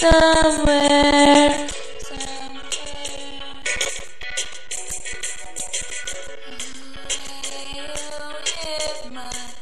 somewhere. somewhere.